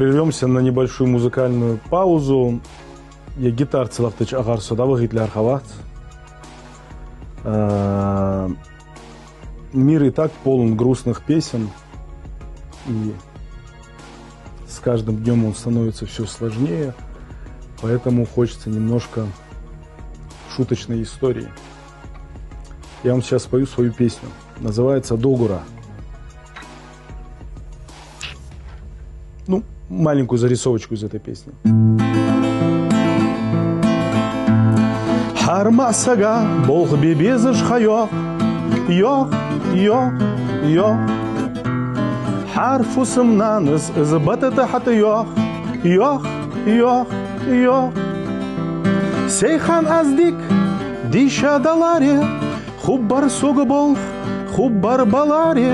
прервемся на небольшую музыкальную паузу. Я гитар целахтыч агар содавы гитлер хават. Э, мир и так полон грустных песен, и с каждым днем он становится все сложнее, поэтому хочется немножко шуточной истории. Я вам сейчас спою свою песню. Называется «Догура». маленькую зарисовочку из этой песни. Хармасага болх бебезыш хайо, йо, йо, йо. Харфусым наныз из батата хаты йох, йох, йох, йох. Сейхан аздик, диша даларе, хуббар суга болх, хуббар баларе,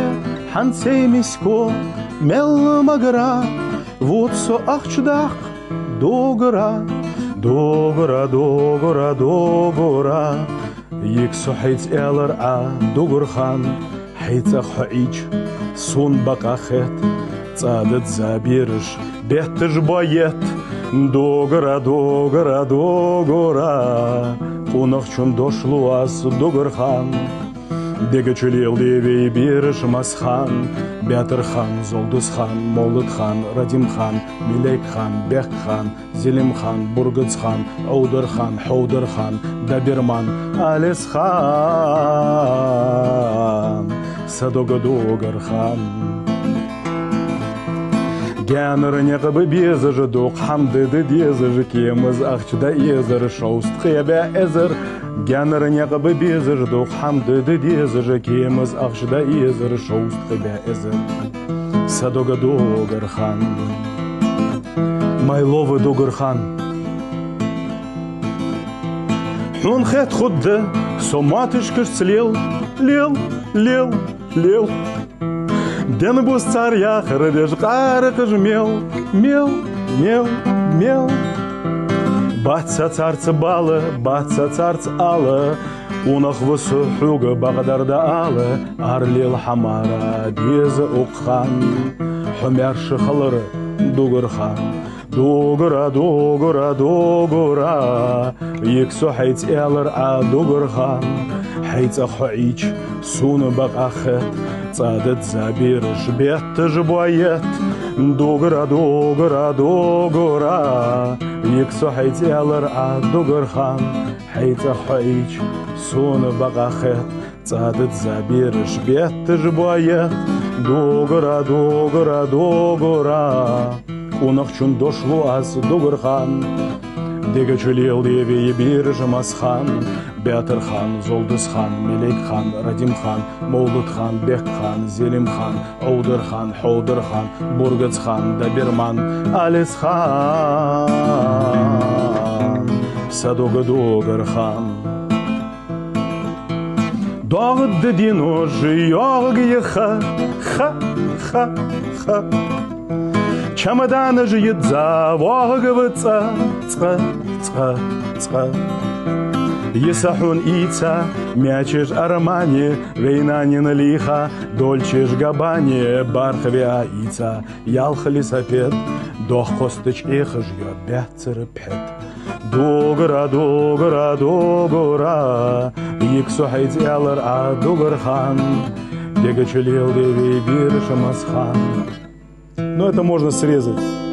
хан сей миско, мел магра, вот Вотсо ах чудах, догора, догора, догора, догора. Иксо хейц элар а, догорхан, хейцах хаич, сон бакахет, цадет забирыш, беттыш боет, догора, догора, догора. Кунах чун дошлуас, догорхан, догорхан. Бятыр хан, Золдыз хан, Молыт хан, Радим хан, Милек хан, Бек хан, Зелим хан, Бургыц хан, Аудыр хан, Хаудыр хан, Даберман, Алис хан, Садога-догар хан. Гянырыне қыбы безі жыдуқ, Хамдыды дезі жыкеміз, Ақчыда езір, Шауст қиябә әзір, Гянырыне қыбы безі жыдуқ, Хамдыды дезі жыкеміз, Ақчыда езір, Шауст қиябә әзір. Садога-догар хан. Майловы догар хан. Он хэт худды, Соматышкыш слел, Лел, лел, лел. Ден бус царя хрыдыш қарықыж мел, мел, мел, мел. Батса царцы балы, батса царц алы, Унах высы хугы бағдарда алы, Арлел хамара дезі ұққан, Хүмер шықылыры дугырхан. Дугыра, дугыра, дугыра, Ексу хайц әлір а дугырхан, Хайца хуич, суны бақақыт, цадет забирыш бетті жбоет дугра дугра дугра. Иксу хайзелер а дугрхан хайта хайч суны багахет цадет забирыш бетті жбоет дугра дугра дугра. Унах чун дошлу аз дугрхан деге чөлел деве бир жымасхан Бәтір хан, Золдыз хан, Мелек хан, Радим хан, Молдыт хан, Бек хан, Зелим хан, Аудыр хан, Хаудыр хан, Бургыц хан, Даберман, Алис хан, Садога Догар хан. Догды дино жиёг ха, ха, ха, чемодана жиет завагываться, цка, цка, цка. Есахун ица, мячеш армане, вейнане налиха, дольчеш габане, бархве ица, ялхали сапет, дох костыч эхаж я бяцеры пет. Дугра, дугра, дугра, иксухайц ялар а дугар хан, дегачелил деви биршамас хан. Но это можно срезать.